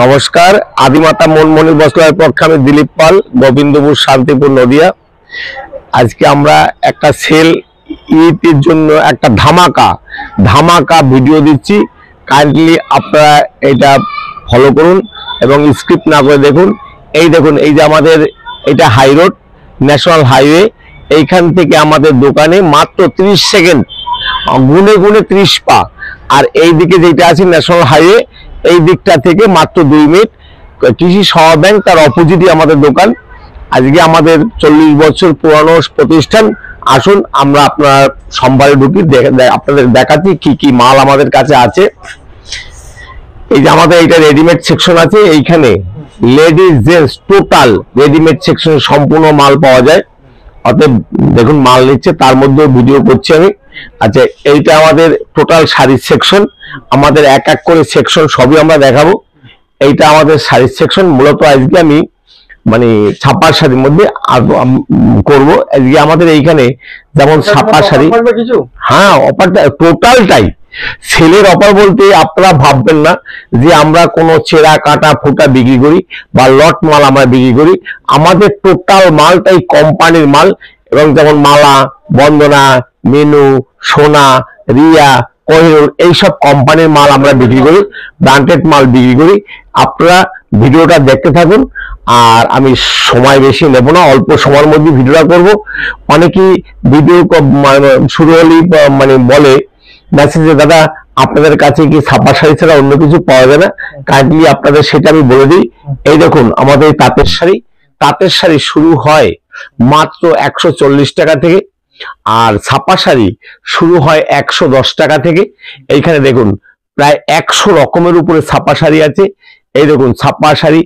নমস্কার, আদিমাতা মনমণি বসলার পক্ষে আমি দিলীপ পাল, গোবিন্দপুর শান্তিপুর নদিয়া। আজকে আমরা একটা সেল ইতির জন্য একটা ধামাকা ধামাকা ভিডিও দিচ্ছি। কাইন্ডলি আপনারা এটা ফলো করুন এবং স্ক্রিপ্ট না করে দেখুন। এই দেখুন, এই যে আমাদের এটা হাই রোড ন্যাশনাল হাইওয়ে এইখান থেকে আমাদের দোকানে মাত্র 30 সেকেন্ড গুনে গুনে 30 পা। আর এই দিকে যেটা আছে ন্যাশনাল হাইওয়ে এই দিকটা থেকে মাত্র দুই মিনিট। কৃষি সহ ব্যাংক তার অপোজিটই আমাদের দোকান। আজকে আমাদের চল্লিশ বছর পুরানো প্রতিষ্ঠান। আসুন, আমরা আপনার সম্ভারে ঢুকি আপনাদের দেখাচ্ছি কি কি মাল আমাদের কাছে আছে। এই যে আমাদের এটা রেডিমেড সেকশন আছে, এইখানে ladies gents total readymade section সম্পূর্ণ মাল পাওয়া যায়। অতএব দেখুন মাল নিচ্ছে, তার মধ্যেও ভিডিও করছি আমি। আচ্ছা এইটা আমাদের টোটাল শাড়ির সেকশন আমাদের এক এক করে সেকশন সবই আমরা দেখাবো। এইটা আমাদের শাড়ির সেকশন মূলত আজকে আমি মানে ছাপার শাড়ির মধ্যে করব। আজকে আমাদের এইখানে যেমন ছাপা শাড়ি হ্যাঁ অফারটা টোটালটাই সেলের অফার বলতে আপনারা ভাববেন না যে আমরা কোনো চেরা কাটা ফুটা বিক্রি করি বা লট মাল আমরা বিক্রি করি। আমাদের টোটাল মালটাই কোম্পানির মাল এবং যেমন মালা বন্দনা মেনু সোনা রিয়া কোহিনুর এইসব কোম্পানির মাল আমরা বিক্রি করি ব্র্যান্ডেড মাল বিক্রি করি। আপনারা ভিডিওটা দেখতে থাকুন। আর আমি সময় বেশি নেব না, অল্প সময়ের মধ্যে ভিডিওটা করব। অনেকেই ভিডিও শুরু হলেই মানে বলে মেসেজে দাদা, আপনাদের কাছে কি ছাপা শাড়ি ছাড়া অন্য কিছু পাওয়া না? কাইন্ডলি আপনাদের সেটা আমি বলে দিই। এই দেখুন, আমাদের তাঁতের শাড়ি। তাঁতের শাড়ি শুরু হয় মাত্র একশো চল্লিশ টাকা থেকে, আর ছাপা শাড়ি শুরু হয় একশো দশ টাকা থেকে। এইখানে দেখুন, প্রায় একশো রকমের উপরে ছাপা শাড়ি আছে। এই দেখুন ছাপা sari,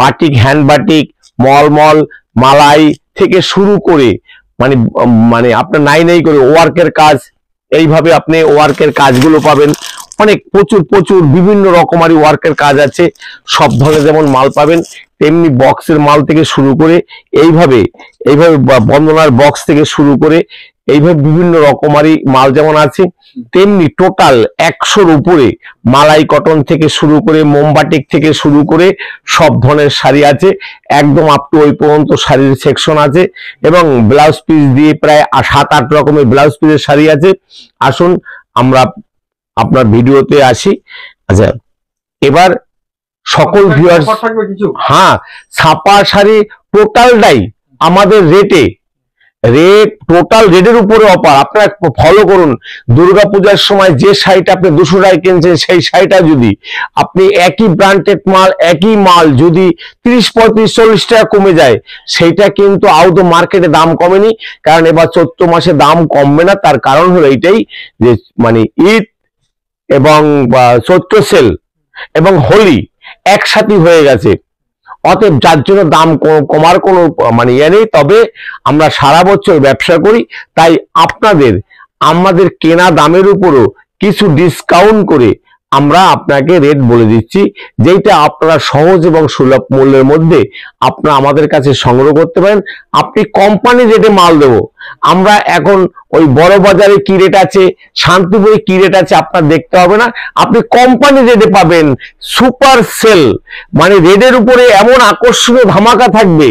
batik hand batik mulmul মালাই থেকে শুরু করে মানে মানে আপনার নাই নাই করে ওয়ার্কের কাজ, এইভাবে আপনি ওয়ার্কের কাজগুলো পাবেন। অনেক প্রচুর প্রচুর বিভিন্ন রকমারি ওয়ার্কের কাজ আছে। সব ধরনের যেমন মাল পাবেন, তেমনি বক্সের মাল থেকে শুরু করে, এইভাবে এইভাবে বন্দনার বক্স থেকে শুরু করে এইভাবে বিভিন্ন রকমারি মাল যেমন আছে তেমনি টোটাল একশোর উপরে মালাই কটন থেকে শুরু করে মোমবাটিক থেকে শুরু করে সব ধরনের শাড়ি আছে একদম আপ টু ওই পর্যন্ত শাড়ির সেকশন আছে এবং ব্লাউজ পিস দিয়ে প্রায় সাত আট রকমের ব্লাউজ পিসের শাড়ি আছে। আসুন আমরা আপনার ভিডিওতে আসি। আচ্ছা এবার সকল ভিউয়ার্স হ্যাঁ ছাপা শাড়ি টোটালটাই আমাদের রেটে রেট টোটাল রেটের উপরে অফার আপনারা ফলো করুন। দুর্গাপূজার সময় যে শাড়িটা আপনি দুশো টাকায় কিনছেন, সেই শাড়িটা যদি আপনি একই ব্র্যান্ডেড মাল, একই মাল যদি তিরিশ, পঁয়ত্রিশ, চল্লিশ টাকা কমে যায়, সেইটা কিন্তু আউট মার্কেটে দাম কমেনি। কারণ এবার চৈত্র মাসে দাম কমবে না, তার কারণ হলো এইটাই যে মানে ঈদ এবং চৈত্র সেল এবং হোলি একসাথে হয়ে গেছে। অতএব যার জন্য দাম কমার কোনো মানে ইয়ে নেই, তবে আমরা সারা বছর ব্যবসা করি, তাই আপনাদের, আমাদের কেনা দামের উপরও কিছু ডিসকাউন্ট করে আমরা আপনাকে রেট বলে দিচ্ছি যেটা আপনারা সহজ এবং সুলভ মূল্যের মধ্যে আপনারা আমাদের কাছে সংগ্রহ করতে পারেন। আপনি কোম্পানি রেটে মাল দেবো। আমরা এখন ওই বড় বাজারে কি রেট আছে, শান্তিপুরে কি রেট আছে আপনার দেখতে হবে না। আপনি কোম্পানি রেটে পাবেন সুপার সেল মানে রেডের উপরে এমন আকর্ষণীয় ধামাকা থাকবে।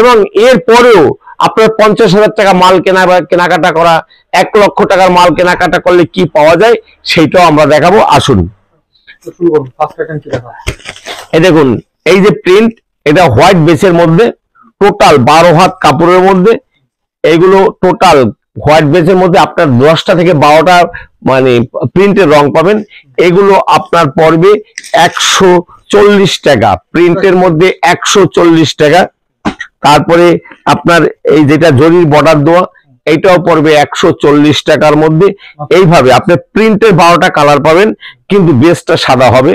এবং এর পরেও আপনার পঞ্চাশ হাজার টাকা মাল কেনা বা কেনাকাটা করা এক লক্ষ টাকার মাল কেনাকাটা করলে কি পাওয়া যায় সেইটাও আমরা দেখাবো। আসুন। এই দেখুন এই যে প্রিন্ট এটা হোয়াইট বেসের মধ্যে টোটাল বারো হাত কাপড়ের মধ্যে এইগুলো টোটাল হোয়াইট বেসের মধ্যে আপনার দশটা থেকে বারোটা মানে প্রিন্টের রং পাবেন। এগুলো আপনার পড়বে একশো চল্লিশ টাকা প্রিন্টের মধ্যে একশো চল্লিশ টাকা। তারপরে আপনার এই যেটা জরির বর্ডার দেওয়া এইটাও পড়বে একশো চল্লিশ টাকার মধ্যে। এইভাবে আপনি প্রিন্টের বারোটা কালার পাবেন কিন্তু বেসটা সাদা হবে।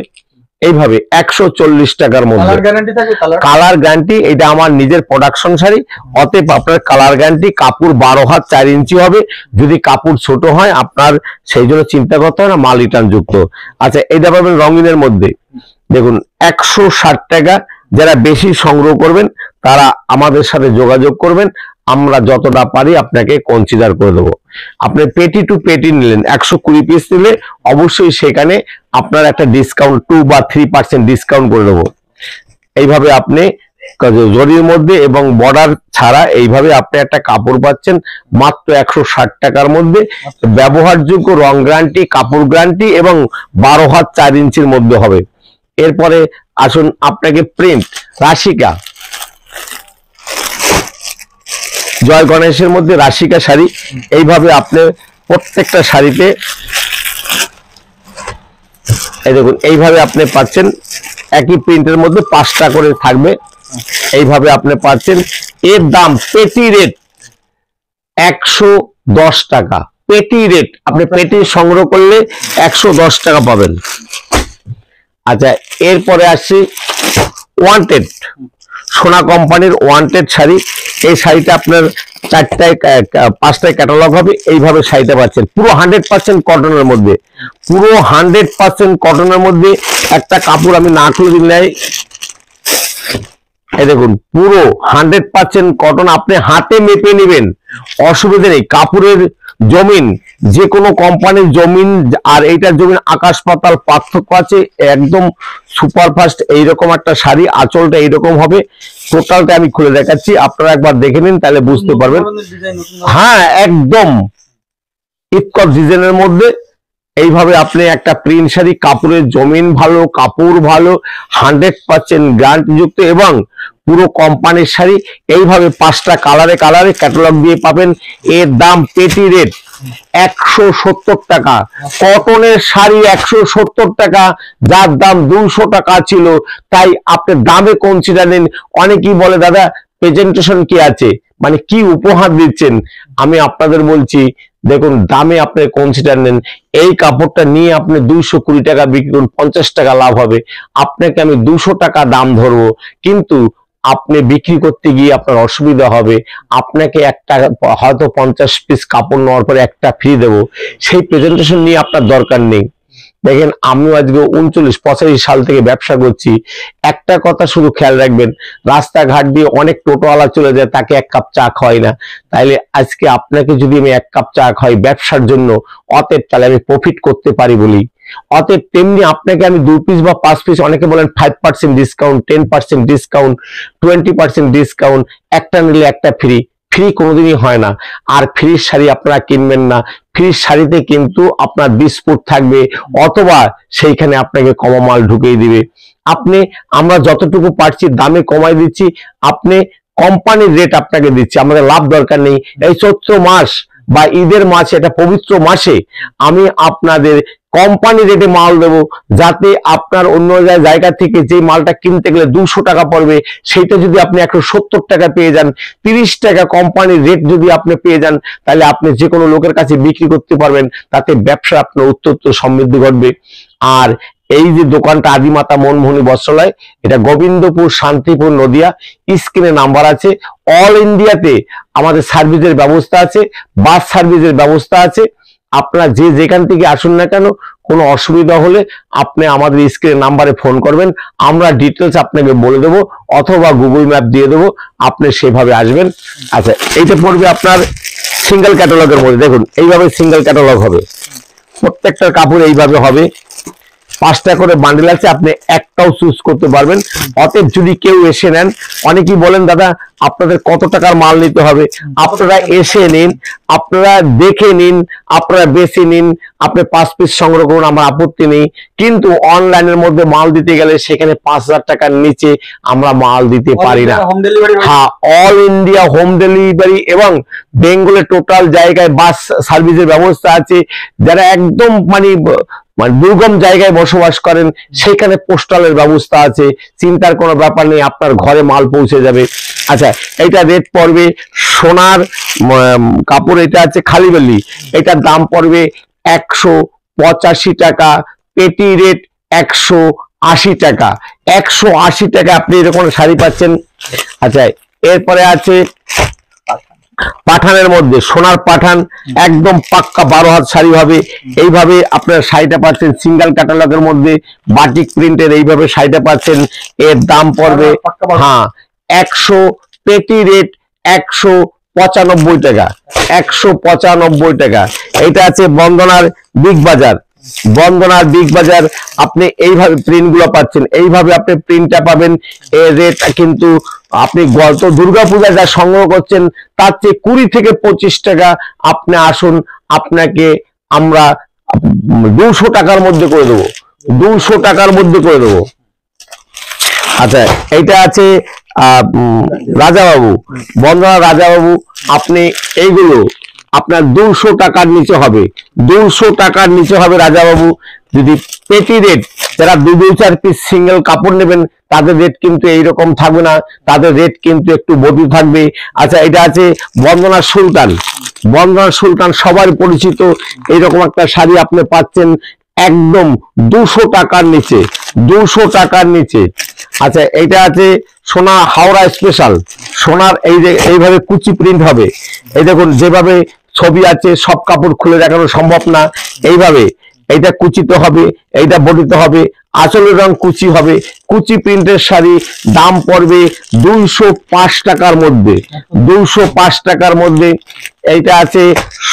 এইভাবে একশো চল্লিশ টাকার মধ্যে। কালার গ্যারান্টি এটা আমার নিজের প্রোডাকশন শাড়ি। অতএব আপনার কালার গ্যারান্টি কাপড় বারো হাত চার ইঞ্চি হবে। যদি কাপড় ছোট হয় আপনার সেই জন্য চিন্তা করতে হয় না মাল রিটার্ন যুক্ত। আচ্ছা এটা পাবেন রঙিনের মধ্যে। দেখুন একশো ষাট টাকা যারা বেশি সংগ্রহ করবেন, তারা আমাদের সাথে যোগাযোগ করবেন। আমরা যতটা পারি আপনাকে কনসিডার করে দেবো। আপনি পেটি টু পেটি নিলেন, একশো কুড়ি পিস নিলে অবশ্যই সেখানে আপনার একটা ডিসকাউন্ট টু বা থ্রি পার্সেন্ট ডিসকাউন্ট করে দেবো। এইভাবে আপনি জরির মধ্যে এবং বর্ডার ছাড়া এইভাবে আপনি একটা কাপড় পাচ্ছেন মাত্র একশো ষাট টাকার মধ্যে। ব্যবহারযোগ্য রং গ্যারান্টি কাপড় গ্রান্টি এবং বারো হাত চার ইঞ্চির মধ্যে হবে। এরপরে আসুন আপনাকে প্রিন্ট, রাশিকা। জয় গণেশের মধ্যে রাশিকা শাড়ি, এইভাবে আপনি প্রত্যেকটা শাড়িতে এই দেখুন, এইভাবে আপনি পাচ্ছেন, একই প্রিন্টের মধ্যে পাঁচটা করে থাকবে, এইভাবে আপনি পাচ্ছেন, এর দাম পেটি রেট একশো দশ টাকা, পেটি রেট, আপনি পেটি সংগ্রহ করলে একশো দশ টাকা পাবেন। আচ্ছা এরপরে আসছি ওয়ান্টেড সোনা কোম্পানির ওয়ান্টেড শাড়ি। এই শাড়িটা আপনার চারটায় পাঁচটায় ক্যাটালগ হবে। এইভাবে শাড়িটা পাচ্ছেন। পুরো হান্ড্রেড পার্সেন্ট কটনের মধ্যে। পুরো হান্ড্রেড পার্সেন্ট কটনের মধ্যে একটা কাপড় আমি না খুলে দিলে এই দেখুন পুরো হান্ড্রেড পার্সেন্ট কটন আপনি হাতে মেপে নেবেন। অসুবিধা নেই কাপড়ের জমিন যে কোনো কোম্পানির জমিন আর এইটার জমিন আকাশ পাতাল পার্থক্য আছে একদম সুপারফাস্ট এইরকম একটা শাড়ি আঁচলটা এইরকম হবে। টোটালটা আমি খুলে দেখাচ্ছি আপনারা একবার দেখে নিন তাহলে বুঝতে পারবেন। হ্যাঁ একদম। ইফকট ডিজাইনের মধ্যে এইভাবে আপনি একটা প্রিন্ট শাড়ি কাপড়ের জমিন ভালো কাপড় ভালো হান্ড্রেড পার্সেন্ট গ্যারান্টি যুক্ত এবং পুরো কোম্পানির শাড়ি। এইভাবে পাঁচটা কালারে কালারে ক্যাটালগ দিয়ে পাবেন। এর দাম পেটি রেট একশো সত্তর টাকা। কটনের শাড়ি একশো সত্তর টাকা, যার দাম দুশো টাকা ছিল। তাই আপনি দামে কনসিডার নেন। অনেকেই বলে, দাদা প্রেজেন্টেশন কি আছে? মানে কি উপহার দিচ্ছেন? আমি আপনাদের বলছি, দেখুন, দামে আপনি কনসিডার নেন। এই কাপড়টা নিয়ে আপনি দুইশো কুড়ি টাকা বিক্রি করুন, পঞ্চাশ টাকা লাভ হবে। আপনাকে আমি দুশো টাকা দাম ধরবো। কিন্তু আপনি বিক্রি করতে গিয়ে আপনার অসুবিধা হবে, আপনাকে একটা হয়তো পঞ্চাশ পিস কাপড় নেওয়ার পরে একটা ফ্রি দেবো, সেই প্রেজেন্টেশন নিয়ে আপনার দরকার নেই। দেখেন, আমিও আজকে উনচল্লিশ, পঁচাশি সাল থেকে ব্যবসা করছি। একটা কথা শুধু খেয়াল রাখবেন, রাস্তাঘাট দিয়ে অনেক টোটোওয়ালা চলে যায়, তাকে এক কাপ চা খাওয়াই না। তাইলে আজকে আপনাকে যদি আমি এক কাপ চা খাই ব্যবসার জন্য, অতএব তাহলে আমি প্রফিট করতে পারি বলি। অতএব তেমনি আপনাকে আমি দু পিস বা পাঁচ পিস অনেকে বলেন five percent discount ten percent discount twenty percent discount একটা নিলে একটা ফ্রি ফ্রি কোনোদিনই হয় না। আর ফ্রির শাড়ি আপনারা কিনবেন না। ফ্রির শাড়িতে কিন্তু আপনার বিস্কুট থাকবে, অথবা সেইখানে আপনাকে কমা মাল ঢুকিয়ে দিবে। আপনি, আমরা যতটুকু পারছি দামে কমাই দিচ্ছি। আপনি কোম্পানির রেট আপনাকে দিচ্ছি। আমাদের লাভ দরকার নেই। এই চৈত্র মাস বা ঈদের মাসে, এটা পবিত্র মাসে আমি আপনাদের কোম্পানি রেটে মাল দেবো, যাতে আপনার অন্য জায়- জায়গা থেকে যে মালটা কিনতে গেলে দুশো টাকা পড়বে সেটা যদি আপনি একশো সত্তর টাকা পেয়ে যান, তিরিশ টাকা কোম্পানির রেট যদি আপনি পেয়ে যান, তাহলে আপনি যে কোনো লোকের কাছে বিক্রি করতে পারবেন, তাতে ব্যবসা আপনার অত্যন্ত সমৃদ্ধি ঘটবে। আর এই যে দোকানটা আদিমাতা মনমোহনী বস্ত্রালয়, এটা গোবিন্দপুর শান্তিপুর নদিয়া, স্ক্রিনে নাম্বার আছে। অল ইন্ডিয়াতে আমাদের সার্ভিসের ব্যবস্থা আছে বাস সার্ভিসের ব্যবস্থা আছে। আপনারা যে যেখান থেকে আসুন না কেন, কোনো অসুবিধা হলে আপনি আমাদের স্ক্রিনে নাম্বারে ফোন করবেন, আমরা ডিটেলস আপনাকে বলে দেবো, অথবা গুগল ম্যাপ দিয়ে দেবো, আপনি সেভাবে আসবেন। আচ্ছা এইটা পড়বে আপনার সিঙ্গেল ক্যাটালগের মধ্যে, দেখুন, এইভাবে সিঙ্গেল ক্যাটালগ হবে। প্রত্যেকটা কাপড় এইভাবে হবে। পাঁচটা করে বান্ডেল আছে আপনি একটাও চুজ করতে পারবেন। অতএব যদি কেউ এসে নেন অনেকেই বলেন দাদা আপনাদের কত টাকার মাল নিতে হবে? আপনারা এসে নিন আপনারা দেখে নিন আপনারা বেছে নিন আপনি পাঁচ পিস সংগ্রহ করুন আমার আপত্তি নেই। কিন্তু অনলাইনের মধ্যে মাল দিতে গেলে সেখানে পাঁচ হাজার টাকার নিচে আমরা মাল দিতে পারি না। হ্যাঁ অল ইন্ডিয়া হোম ডেলিভারি এবং বেঙ্গলের টোটাল জায়গায় বাস সার্ভিসের ব্যবস্থা আছে। যারা একদম মানে মানে দুর্গম জায়গায় বসবাস করেন, সেখানে পোস্টালের ব্যবস্থা আছে, চিন্তার কোনো ব্যাপার নেই, আপনার ঘরে মাল পৌঁছে যাবে। আচ্ছা এটা রেট পড়বে সোনার কাপড় এটা আছে খালিবেলি এটার দাম পড়বে একশো পঁচাশি টাকা, পেটি রেট একশো আশি টাকা। একশো আশি টাকা আপনি এরকম শাড়ি পাচ্ছেন। আচ্ছা এরপরে আছে পাঠানের মধ্যে সোনার পাঠান একদম পাক্কা বারো হাত শাড়ি হবে এইভাবে আপনার শাড়িটা পাচ্ছেন সিঙ্গেল ক্যাটালগের মধ্যে বাটিক প্রিন্টের এইভাবে শাড়িটা পাচ্ছেন এর দাম পড়বে। হ্যাঁ একশো পেটি রেট একশো পঁচানব্বই টাকা একশো পঁচানব্বই টাকা। এটা আছে বন্দনার বিগ বাজার। বন্দনার বিগ বাজার আপনি এইভাবে প্রিন্টগুলো পাচ্ছেন। এইভাবে আপনি প্রিন্টটা পাবেন এর রেট কিন্তু আপনি গত দুর্গাপূজা যা সংগ্রহ করছেন, তার চেয়ে কুড়ি থেকে পঁচিশ টাকা আপনি আসুন, আপনাকে আমরা দুশো টাকার মধ্যে করে দেবো। দুশো টাকার মধ্যে করে দেবো। আচ্ছা এইটা আছে রাজাবাবু বন্দনা রাজাবাবু, আপনি এইগুলো আপনার দুশো টাকার নিচে হবে। দুশো টাকার নিচে হবে রাজাবাবু। যদি পেটি রেট, যারা দু দুই চার পিস সিঙ্গেল কাপড় নেবেন তাদের রেট কিন্তু এইরকম থাকবে না, তাদের রেট কিন্তু একটু বদল থাকবে। আচ্ছা এটা আছে বন্দনা সুলতান। বন্দনা সুলতান সবার পরিচিত, এইরকম একটা শাড়ি আপনি পাচ্ছেন একদম দুশো টাকার নিচে, দুশো টাকার নিচে। আচ্ছা এটা আছে সোনা হাওড়া স্পেশাল সোনার এই যে, এইভাবে কুচি প্রিন্ট হবে। এই দেখুন, যেভাবে ছবি আছে, সব কাপড় খুলে দেখানো সম্ভব না। এইভাবে এইটা কুচিতে হবে, এইটা বডিতে হবে আঁচলের রং কুচি হবে। কুচি প্রিন্টের শাড়ি দাম পড়বে দুইশো পাঁচ টাকার মধ্যে, দুইশো পাঁচ টাকার মধ্যে। এইটা আছে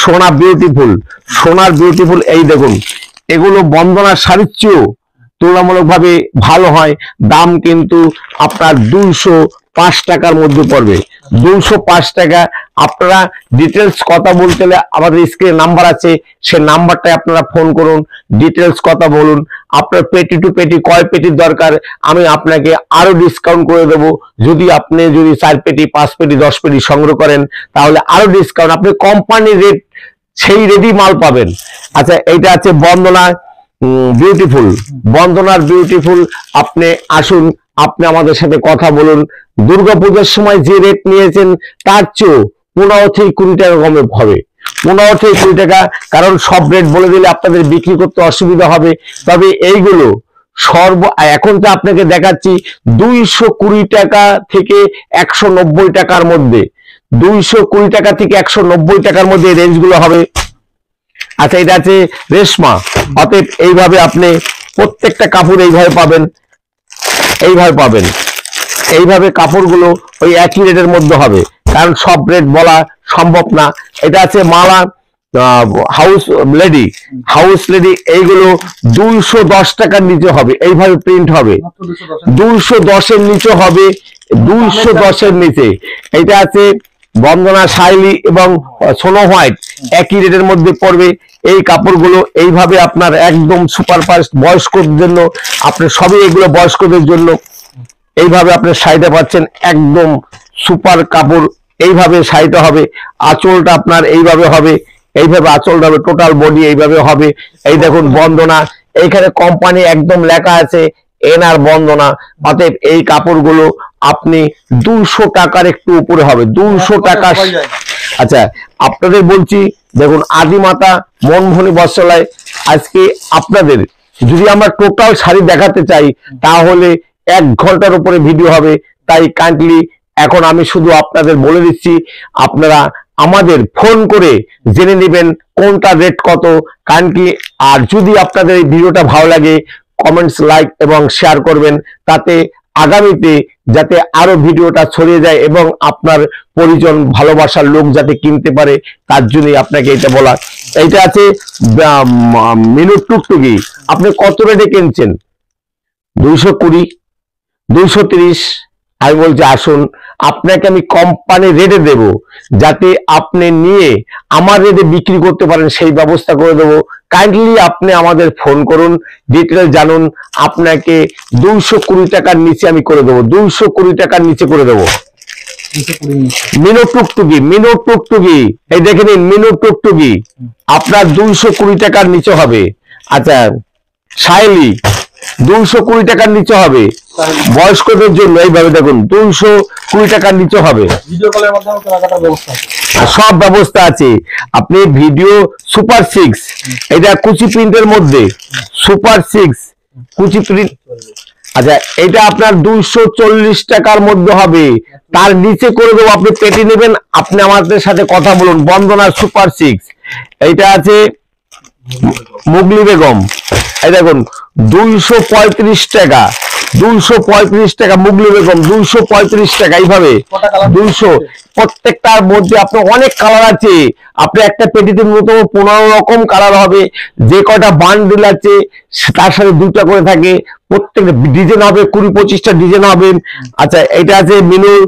সোনা বিউটিফুল সোনার বিউটিফুল এই দেখুন, এগুলো বন্দনার শাড়ির চেয়েও তুলনামূলকভাবে ভালো হয়। দাম কিন্তু আপনার দুইশো পাঁচ টাকার মধ্যে পড়বে। দুইশো পাঁচ টাকা। আপনারা ডিটেলস কথা বলতে হলে আমাদের স্ক্রিনে নাম্বার আছে। সে নাম্বারটায় আপনারা ফোন করুন ডিটেলস কথা বলুন। আপনার পেটি টু পেটি কয় পেটির দরকার, আমি আপনাকে আরও ডিসকাউন্ট করে দেব। যদি আপনি যদি চার পেটি পাঁচ পেটি দশ পেটি সংগ্রহ করেন, তাহলে আরও ডিসকাউন্ট আপনি কোম্পানির রেট সেই রেডি মাল পাবেন। আচ্ছা এইটা আছে বন্দনা। বিউটিফুল বন্দনার বিউটিফুল আপনি আসুন, আপনি আমাদের সাথে কথা বলুন। দুর্গাপূজার সময় যে রেট নিয়েছেন, তার চেয়েও পনেরো থেকে কুড়ি টাকা কমে হবে। পনেরো থেকে কুড়ি টাকা, কারণ সব রেট বলে দিলে আপনাদের বিক্রি করতে অসুবিধা হবে। তবে এইগুলো সর্ব এখন তো আপনাকে দেখাচ্ছি দুইশো কুড়ি টাকা থেকে একশো নব্বই টাকার মধ্যে। দুইশো কুড়ি টাকা থেকে একশো নব্বই টাকার মধ্যে রেঞ্জগুলো হবে। আচ্ছা এটা আছে রেশমা। অতএব এইভাবে আপনি প্রত্যেকটা কাপড় এইভাবে পাবেন এইভাবে পাবেন। এইভাবে কাপড়গুলো ওই একই রেটের মধ্যে হবে, কারণ সব রেট বলা সম্ভব না। এটা আছে মালা হাউস লেডি। হাউস লেডি, এইগুলো দুইশো দশ টাকার নিচে হবে, এইভাবে প্রিন্ট হবে। দুইশো দশের নিচে হবে, দুইশো দশের নিচে। এটা আছে বন্দনা, শাইলি এবং সোনো হোয়াইট একই রেটের মধ্যে পড়বে। এই কাপড়গুলো এইভাবে আপনার একদম সুপার ফাস্ট বয়স্কদের জন্য, আপনি সবই এগুলো বয়স্কদের জন্য। এইভাবে আপনি শাড়িটা পাচ্ছেন, একদম সুপার কাপড়। এইভাবে শাড়িটা হবে, আঁচলটা আপনার এইভাবে হবে। এইভাবে আঁচলটা হবে টোটাল বডি এইভাবে হবে। এই দেখুন বন্দনা, এইখানে কোম্পানি একদম লেখা আছে এনআর বন্দনা। অতএব এই কাপড়গুলো আপনি দুশো টাকার একটু উপরে হবে দুশো টাকা আচ্ছা আপনাদের বলছি দেখুন আদিমাতা মনমোহনী বস্ত্রালয় আজকে আপনাদের যদি আমরা টোটাল শাড়ি দেখাতে চাই তাহলে এক ঘণ্টার উপরে ভিডিও হবে। তাই কাইন্ডলি এখন আমি শুধু আপনাদের বলে দিচ্ছি আপনারা আমাদের ফোন করে জেনে নেবেন কোনটা রেট কত। কাইন্ডলি আর যদি আপনাদের এই ভিডিওটা ভালো লাগে কমেন্টস লাইক এবং শেয়ার করবেন তাতে আগামীতে যাতে আরও ভিডিওটা ছড়িয়ে যায় এবং আপনার পরিজন, ভালোবাসার লোক যাতে কিনতে পারে, তার জন্যই আপনাকে এটা বলা। এইটা আছে মিনুট টুকটুকি। আপনি কত রেটে কিনছেন? দুইশো কুড়ি, দুইশো তিরিশ। আমি বলছি, আসুন আপনাকে আমি কোম্পানি রেটে দেব যাতে আপনি নিয়ে আমার রেটে বিক্রি করতে পারেন সেই ব্যবস্থা করে দেবো। কাইন্ডলি আপনি আমাদের ফোন করুন ডিটেল জানুন আপনাকে দুইশো কুড়ি টাকার নিচে আমি করে দেবো দুইশো কুড়ি টাকার নিচে করে দেবো। মিনো টুকটুকি মিনো টুকটুকি এই দেখে নিন মিনো টুকটুকি আপনার দুইশো কুড়ি টাকার নিচে হবে। আচ্ছা সাইলি দুইশো কুড়ি টাকার নিচে হবে। বয়স্কদের জন্য এইভাবে দেখুন দুইশো কুড়ি টাকার নিচে হবে। সব ব্যবস্থা আছে। আপনি ভিডিও সুপার সিক্স এটা কুচি প্রিন্টের মধ্যে সুপার সিক্স কুচি প্রিন্ট। আচ্ছা এটা আপনার দুইশো চল্লিশ টাকার মধ্যে হবে। তার নিচে করে দেবো আপনি পেটি নেবেন আপনি আমাদের সাথে কথা বলুন। বন্দনা সুপার সিক্স এইটা আছে মুগলি বেগম। এই দেখুন দুইশো পঁয়ত্রিশ টাকা। দুইশো পঁয়ত্রিশ টাকা মুগলি বেগম দুইশো পঁয়ত্রিশ টাকা এইভাবে। দুইশো। প্রত্যেকটার মধ্যে আপনার অনেক কালার আছে। আপনি একটা পেটিতে মূলত পনেরো রকম কালার হবে। যে কয়টা বান্ডিল আছে তার সাথে দুটা করে থাকে। প্রত্যেকটা ডিজাইন হবে কুড়ি পঁচিশটা ডিজাইন হবে। আচ্ছা এটা আছে মিনুর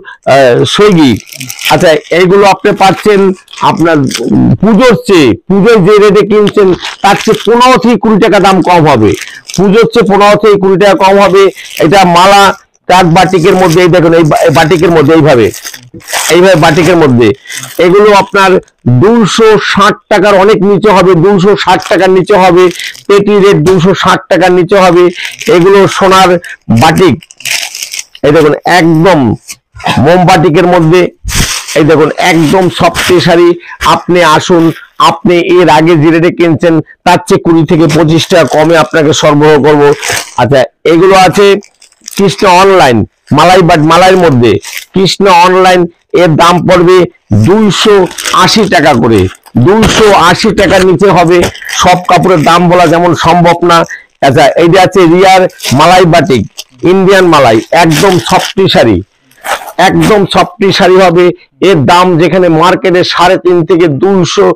সৈগি আচ্ছা এইগুলো আপনি পাচ্ছেন আপনার পুজোর চেয়ে পুজোর যে রেটে কিনছেন তার চেয়ে পনেরো থেকে কুড়ি টাকা দাম কম হবে। পুজোর হচ্ছে পনেরো থেকে কুড়ি টাকা কম হবে। এটা মালা, কাঠ বাটিকের মধ্যে, এই দেখুন, এই বাটিকের মধ্যে, এইভাবে। এইভাবে বাটিকের মধ্যে। এগুলো আপনার দুশো ষাট টাকার অনেক নিচে হবে, দুশো ষাট টাকার নিচে হবে। পেটি রেট দুশো ষাট টাকার নিচে হবে। এগুলো সোনার বাটিক। এই দেখুন, একদম মোমবাটিকের মধ্যে। এই দেখুন, একদম সফট শাড়ি আপনি আসুন আপনি এর আগে যে রেটে কিনছেন, তার চেয়ে কুড়ি থেকে পঁচিশ টাকা কমে আপনাকে সরবরাহ করব। আচ্ছা এগুলো আছে কৃষ্ণ অনলাইন মালাই বাট মালাইয়ের মধ্যে। কৃষ্ণ অনলাইন এর দাম পড়বে দুইশো আশি টাকা করে। দুইশো আশি টাকার নিচে হবে। সব কাপড়ের দাম বলা যেমন সম্ভব না। আচ্ছা এইটা আছে রিয়ার মালাই বাটিক ইন্ডিয়ান মালাই, একদম সফটি শাড়ি। একদম সফটি শাড়ি হবে এর দাম যেখানে মার্কেটে সাড়ে তিন থেকে দুইশো,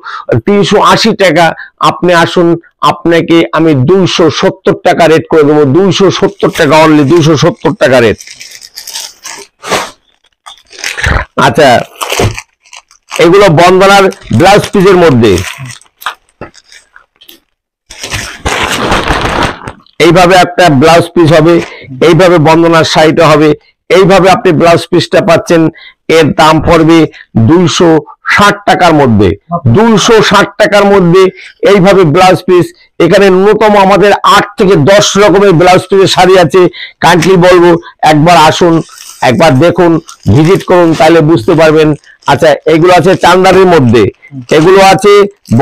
তিনশো আশি টাকা, আপনি আসুন, আপনাকে আমি দুইশো সত্তর টাকা রেট করে দেবো। দুইশো সত্তর টাকা অনলি দুইশো সত্তর টাকা রেট আচ্ছা এগুলো বন্দনার ব্লাউজ পিসের মধ্যে। এইভাবে একটা ব্লাউজ পিস হবে, এইভাবে বন্দনার শাড়িটা হবে এইভাবে আপনি ব্লাউজ পিসটা পাচ্ছেন, এর দাম পড়বে দুইশো ষাট টাকার মধ্যে। দুইশো ষাট টাকার মধ্যে এইভাবে ব্লাউজ পিস এখানে ন্যূনতম আমাদের আট থেকে দশ রকমের ব্লাউজ পিসের শাড়ি আছে। কাইন্ডলি বলব, একবার আসুন, একবার দেখুন ভিজিট করুন, তাহলে বুঝতে পারবেন। আচ্ছা এগুলো আছে চান্দারির মধ্যে। এগুলো আছে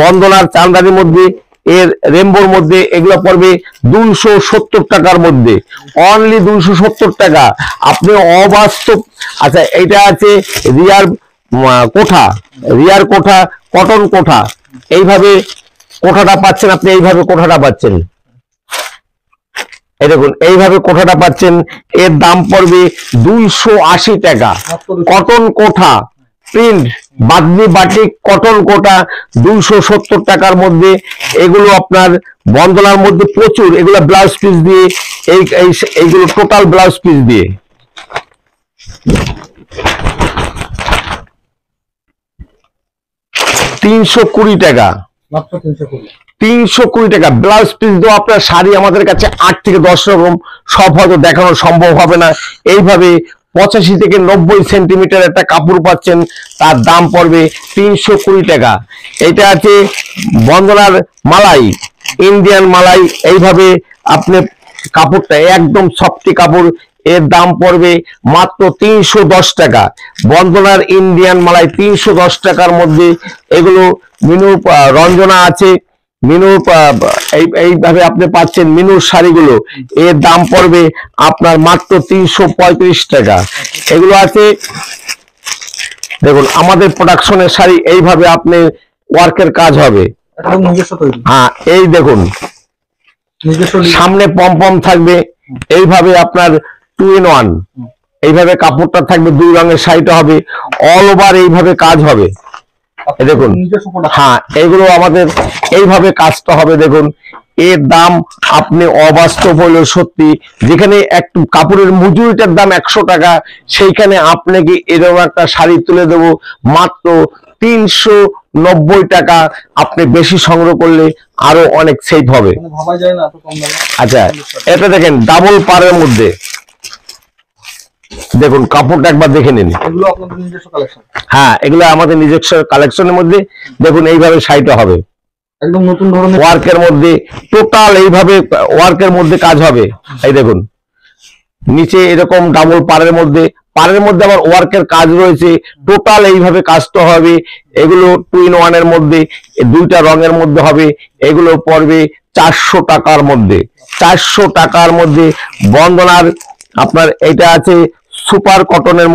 বন্দনার চান্দারির মধ্যে। এর রেমবোর মধ্যে এগুলো পড়বে দুশো সত্তর টাকার মধ্যে। অনলি দুইশো সত্তর টাকা। আপনি অবাস্তব। আচ্ছা এটা আছে রিয়ার কোঠা। রিয়ার কোঠা কটন কোঠা। এইভাবে কোঠাটা পাচ্ছেন আপনি এইভাবে কোঠাটা পাচ্ছেন। এই দেখুন এইভাবে কোঠাটা পাচ্ছেন। এর দাম পড়বে দুইশো আশি টাকা। Cotton Kota. Print bandhani batik cotton Kota দুইশো সত্তর টাকার মধ্যে এগুলো আপনার বন্দনার মধ্যে প্রচুর। এগুলো ব্লাউজ পিস দিয়ে এই এই- এইগুলো টোটাল ব্লাউজ পিস দিয়ে। তিনশো কুড়ি টাকা। তিনশো কুড়ি। তিনশো কুড়ি টাকা। ব্লাউজ পিস দেওয়া আপনার শাড়ি আমাদের কাছে আট থেকে দশ রকম। সব হয়তো দেখানো সম্ভব হবে না। এইভাবে পঁচাশি থেকে নব্বই সেন্টিমিটার একটা কাপড় পাচ্ছেন, তার দাম পড়বে তিনশো কুড়ি টাকা। এটা আছে বন্দনার মালাই, ইন্ডিয়ান মালাই। এইভাবে আপনি কাপড়টা, একদম সফটি কাপড়, এর দাম পড়বে মাত্র তিনশো দশ টাকা। বন্দনার ইন্ডিয়ান মালাই তিনশো দশ টাকার মধ্যে এগুলো মিনু রঞ্জনা আছে। মিনুর এইভাবে আপনি পাচ্ছেন মিনুর শাড়িগুলো। এর দাম পড়বে আপনার মাত্র তিনশো পঁয়ত্রিশ টাকা। এগুলো আছে দেখুন আমাদের প্রোডাকশনের শাড়ি এইভাবে আপনি ওয়ার্কের কাজ হবে। হ্যাঁ এই দেখুন। সামনে পম পম থাকবে এইভাবে আপনার টু ইন ওয়ান এইভাবে কাপড়টা থাকবে দুই রঙের শাড়িটা হবে। অল ওভার এইভাবে কাজ হবে। দেখুন। হ্যাঁ এগুলো আমাদের এইভাবে কাজটা হবে দেখুন। এর দাম আপনি অবাস্তব হলেও সত্যি যেখানে একটু কাপড়ের মজুরিটার দাম একশো টাকা সেইখানে আপনাকে এরকম একটা শাড়ি তুলে দেবো মাত্র তিনশো নব্বই টাকা আপনি বেশি সংগ্রহ করলে আরও অনেক সেফ হবে। মানে আচ্ছা এটা দেখেন ডাবল পারের মধ্যে। দেখুন কাপড়টা একবার দেখে নিন। হ্যাঁ এগুলো আমাদের নিজস্ব কালেকশনের মধ্যে দেখুন এইভাবে শাড়িটা হবে। একদম নতুন ধরনের ওয়ার্কের মধ্যে টোটাল এইভাবে ওয়ার্কের মধ্যে কাজ হবে। এই দেখুন নিচে এরকম ডাবল পাড়ের মধ্যে পাড়ের মধ্যে আবার ওয়ার্কের কাজ রয়েছে। টোটাল এইভাবে কাজটা হবে। এগুলো টু ইন ওয়ানের মধ্যে দুইটা রঙের মধ্যে হবে। এগুলো পড়বে চারশো টাকার মধ্যে। চারশো টাকার মধ্যে বন্দনার আপনার এটা আছে সুপার কটনের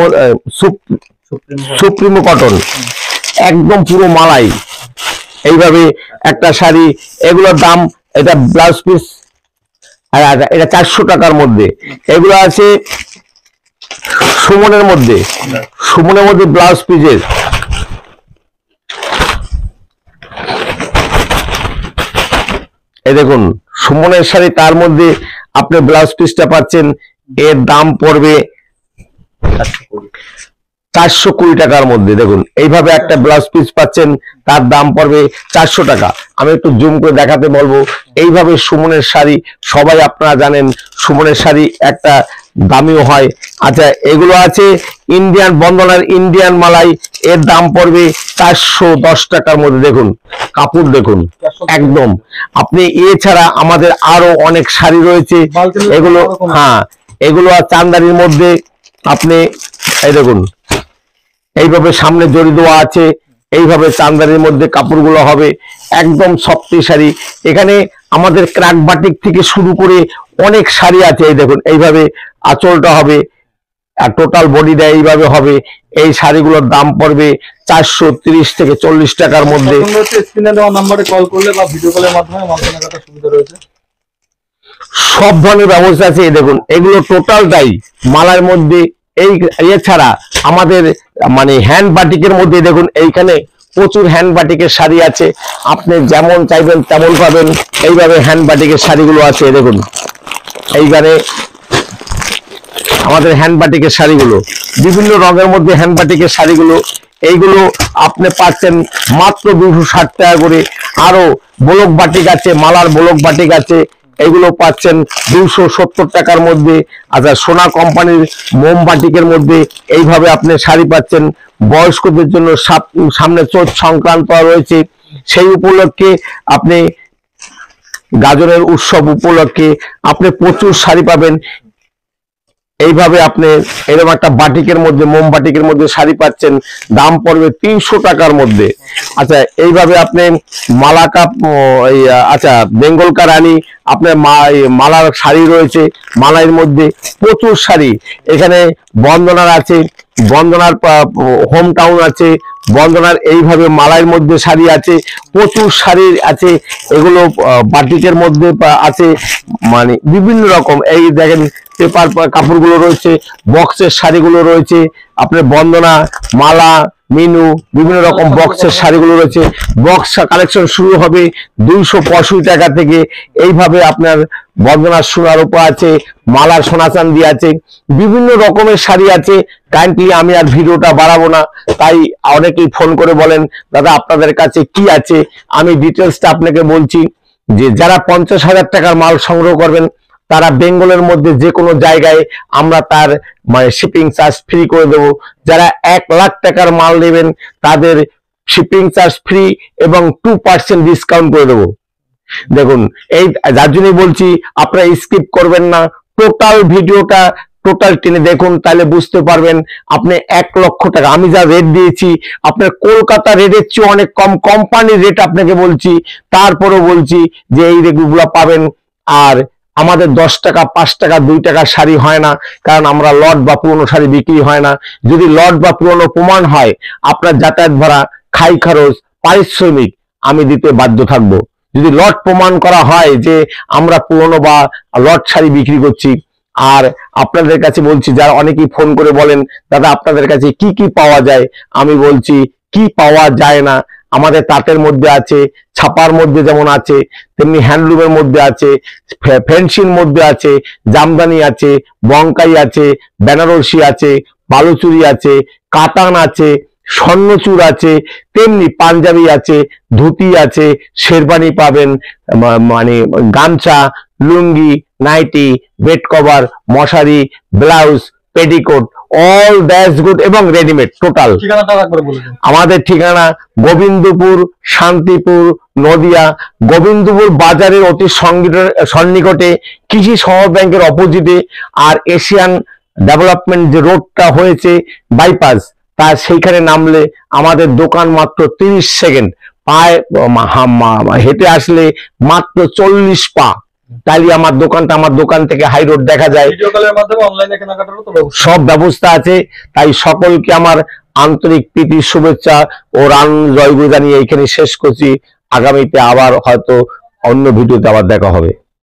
সুপ্রিম কটন। একদম পুরো মালাই। এইভাবে একটা শাড়ি এগুলোর দাম এটা ব্লাউজ পিস এটা চারশো টাকার মধ্যে। এগুলো আছে সুমনের মধ্যে। সুমনের মধ্যে ব্লাউজ পিসের। এই দেখুন সুমনের শাড়ি তার মধ্যে আপনি ব্লাউজ পিসটা পাচ্ছেন এর দাম পড়বে চারশো কুড়ি টাকার মধ্যে দেখুন এইভাবে একটা ব্লাউজ পিস পাচ্ছেন তার দাম পড়বে চারশো টাকা। আমি একটু জুম করে দেখাতে বলব এইভাবে সুমনের শাড়ি সবাই আপনারা জানেন সুমনের শাড়ি একটা দামিও হয়। আচ্ছা এগুলো আছে ইন্ডিয়ান বন্দনার ইন্ডিয়ান মালাই এর দাম পড়বে চারশো দশ টাকার মধ্যে দেখুন কাপড় দেখুন একদম। আপনি এছাড়া আমাদের আরও অনেক শাড়ি রয়েছে এগুলো হ্যাঁ এগুলো আর চান্দারির মধ্যে আপনি এই দেখুন, এইভাবে সামনে জড়ি দেওয়া আছে, এইভাবে চান্দারির মধ্যে কাপড়গুলো হবে, একদম সফটি শাড়ি। এখানে আমাদের ক্রাক বাটিক থেকে শুরু করে অনেক শাড়ি আছে, এই দেখুন, এইভাবে আঁচলটা হবে, আর টোটাল বডিটা এইভাবে হবে। এই শাড়িগুলোর দাম পড়বে চারশো তিরিশ থেকে চল্লিশ টাকার মধ্যে। স্ক্রিনে দেওয়া নাম্বারে কল করলে বা ভিডিও কলের মাধ্যমে কেনাকাটার সুবিধা রয়েছে। সব ধরনের ব্যবস্থা আছে দেখুন, এগুলো টোটালটাই মালার মধ্যে, এই এছাড়া আমাদের মানে হ্যান্ড বাটিকের মধ্যে, দেখুন, এইখানে প্রচুর হ্যান্ড বাটিকের শাড়ি আছে। আপনি যেমন চাইবেন তেমন পাবেন। এইভাবে হ্যান্ড বাটিকের শাড়িগুলো আছে দেখুন। এইখানে আমাদের হ্যান্ড বাটিকের শাড়িগুলো, বিভিন্ন রঙের মধ্যে হ্যান্ড বাটিকের শাড়িগুলো, এইগুলো আপনি পাচ্ছেন মাত্র দুশো ষাট টাকা করে। আরও ব্লক বাটিক আছে, মালার ব্লক বাটিক আছে এগুলো পাচ্ছেন দুশো সত্তর টাকার মধ্যে। আচ্ছা সোনা কোম্পানির মোমবাটিকের মধ্যে এইভাবে আপনি শাড়ি পাচ্ছেন। বয়স্কদের জন্য সামনে চোট সংক্রান্ত রয়েছে। সেই উপলক্ষে আপনি গাজরের উৎসব উপলক্ষে আপনি প্রচুর শাড়ি পাবেন। এইভাবে আপনি এরকম একটা বাটিকের মধ্যে মোম বাটিকের মধ্যে শাড়ি পাচ্ছেন দাম পড়বে তিনশো টাকার মধ্যে। আচ্ছা এইভাবে আপনি মালা কাপ ও, এই আহ, আচ্ছা বেঙ্গল কারানি আপনার মালার শাড়ি রয়েছে মালাইয়ের মধ্যে প্রচুর শাড়ি। এখানে বন্দনার আছে বন্দনার হোম টাউন আছে বন্দনার এইভাবে মালাইয়ের মধ্যে শাড়ি আছে প্রচুর শাড়ি আছে এগুলো বাটিকের মধ্যে আছে মানে বিভিন্ন রকম। এই দেখেন পেপার কাপড়গুলো রয়েছে বক্সের শাড়িগুলো রয়েছে আপনার বন্দনা মালা মিনু বিভিন্ন রকম বক্সের শাড়িগুলো রয়েছে। বক্স কালেকশন শুরু হবে দুইশো পঁয়ষট্টি টাকা থেকে। এইভাবে আপনার বন্দনার সোনার উপর আছে মালার সোনা চান্দি আছে বিভিন্ন রকমের শাড়ি আছে। কাইন্ডলি আমি আর ভিডিওটা বাড়াবো না তাই অনেকেই ফোন করে বলেন দাদা আপনাদের কাছে কি আছে? আমি ডিটেলসটা আপনাকে বলছি যে যারা পঞ্চাশ হাজার টাকার মাল সংগ্রহ করবেন তারা বেঙ্গলের মধ্যে যে কোনো জায়গায় আমরা তার মানে শিপিং চার্জ ফ্রি করে দেবো। যারা এক লাখ টাকার মাল নেবেন, তাদের শিপিং চার্জ ফ্রি এবং টু পার্সেন্ট ডিসকাউন্ট করে দেবো। দেখুন, এই, যার জন্যই বলছি, আপনারা স্কিপ করবেন না। টোটাল ভিডিওটা টোটাল টেনে দেখুন, তাহলে বুঝতে পারবেন আপনি এক লক্ষ টাকা। আমি যা রেট দিয়েছি, আপনার কলকাতা রেটের চেয়ে অনেক কম কোম্পানির রেট আপনাকে বলছি। তারপরেও বলছি যে এই রেটগুলো পাবেন। আর আমাদের দশ টাকা, পাঁচ টাকা, দুই টাকার শাড়ি হয় না, কারণ আমরা লট বা পুরনো শাড়ি বিক্রি হয় না। যদি লট বা পুরনো প্রমাণ হয়, আপনার যাতায়াত ভাড়া, খাই খরচ, পারিশ্রমিক, আমি দিতে বাধ্য থাকব। যদি লট প্রমাণ করা হয় যে আমরা পুরনো বা লট শাড়ি বিক্রি করছি, আর আপনাদের কাছে বলছি, যারা অনেকেই ফোন করে বলেন, দাদা, আপনাদের কাছে কি কি পাওয়া যায়? আমি বলছি, কি পাওয়া যায় না? আমাদের তাঁতের মধ্যে আছে, ছাপার মধ্যে যেমন আছে, তেমনি হ্যান্ডলুমের মধ্যে আছে ফেন্সির মধ্যে আছে, জামদানি আছে বঙ্কাই আছে, বেনারসি আছে, বালুচুরি আছে, কাতান আছে স্বর্ণচূড় আছে, তেমনি পাঞ্জাবি আছে, ধুতি আছে, শেরবানি পাবেন মানে গামছা, লুঙ্গি, নাইটি, বেড কভার, মশারি, blouse, petticoat all that's good এবং রেডিমেড টোটাল আমাদের ঠিকানা গোবিন্দপুর শান্তিপুর নদিয়া গোবিন্দপুর বাজারের অতি সন্নিকটে কৃষি সহ ব্যাংকের অপোজিটে আর এশিয়ান ডেভেলপমেন্ট যে রোডটা হয়েছে বাইপাস তা সেইখানে নামলে আমাদের দোকান মাত্র তিরিশ সেকেন্ড পায়ে হেঁটে আসলে মাত্র চল্লিশ পা। তাইলে আমার দোকানটা আমার দোকান থেকে হাই রোড দেখা যায়। সব ব্যবস্থা আছে। তাই সকলকে আমার আন্তরিক প্রীতি শুভেচ্ছা ও রান জয়গুরু জানিয়ে এখানে শেষ করছি। আগামীতে আবার হয়তো অন্য ভিডিওতে আবার দেখা হবে।